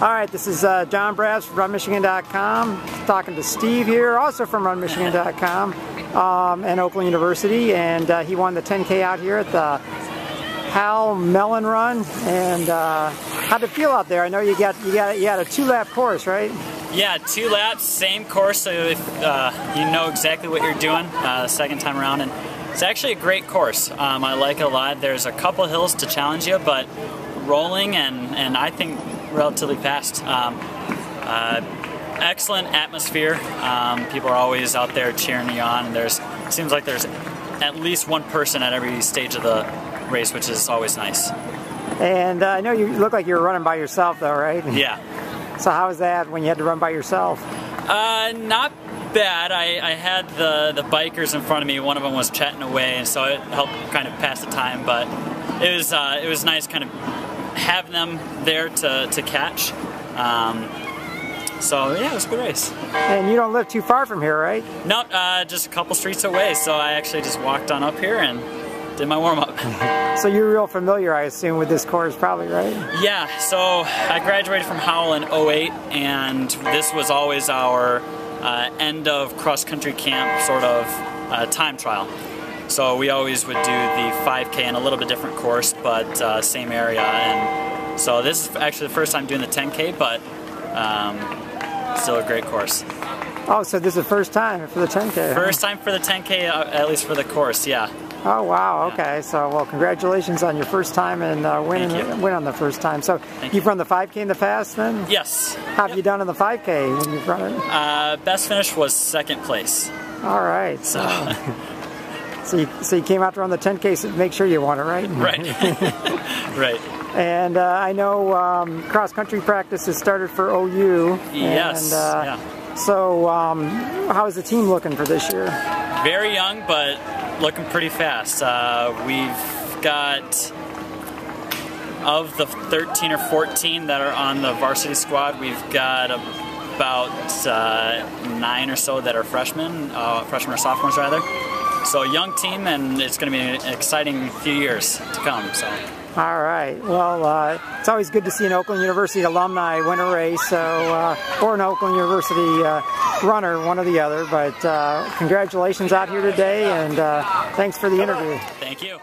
All right, this is uh, John Brass from RunMichigan.com, talking to Steve here, also from RunMichigan.com um, and Oakland University, and uh, he won the 10K out here at the Howell Melon Run. And uh, how'd it feel out there? I know you got you got you had a two-lap course, right? Yeah, two laps, same course, so if uh, you know exactly what you're doing uh, the second time around. And it's actually a great course. Um, I like it a lot. There's a couple hills to challenge you, but rolling and, and I think relatively fast. Um, uh, excellent atmosphere. Um, people are always out there cheering you on. And there's seems like there's at least one person at every stage of the race, which is always nice. And uh, I know you look like you were running by yourself, though, right? Yeah. So how was that when you had to run by yourself? Uh, not bad. I, I had the, the bikers in front of me. One of them was chatting away, and so it helped kind of pass the time. But it was uh, it was nice kind of having them there to, to catch. Um, so yeah, it was a good race. And you don't live too far from here, right? No, uh, just a couple streets away. So I actually just walked on up here and did my warm up. so you're real familiar, I assume, with this course, probably, right? Yeah. So I graduated from Howell in 08, and this was always our uh, end of cross country camp sort of uh, time trial. So we always would do the 5K in a little bit different course, but uh, same area. And so this is actually the first time doing the 10K, but um, still a great course. Oh, so this is the first time for the 10K? First huh? time for the 10K, uh, at least for the course, yeah. Oh wow! Okay, so well, congratulations on your first time and uh, winning win on the first time. So Thank you've you. run the 5K in the past, then? Yes. How have yep. you done in the 5K when you've run it? Uh, best finish was second place. All right. So. so you, so you came out to run the 10K, so make sure you won it, right? Right. right. And uh, I know um, cross country practice has started for OU. Yes. And, uh, yeah. So um, how is the team looking for this year? Very young, but looking pretty fast. Uh, we've got of the 13 or 14 that are on the varsity squad, we've got about uh, nine or so that are freshmen, uh, freshmen or sophomores rather. So a young team, and it's going to be an exciting few years to come. So. All right. Well, uh, it's always good to see an Oakland University alumni win a race, so uh, or an Oakland University uh, runner, one or the other. But uh, congratulations out here today, and uh, thanks for the interview. Thank you.